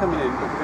também.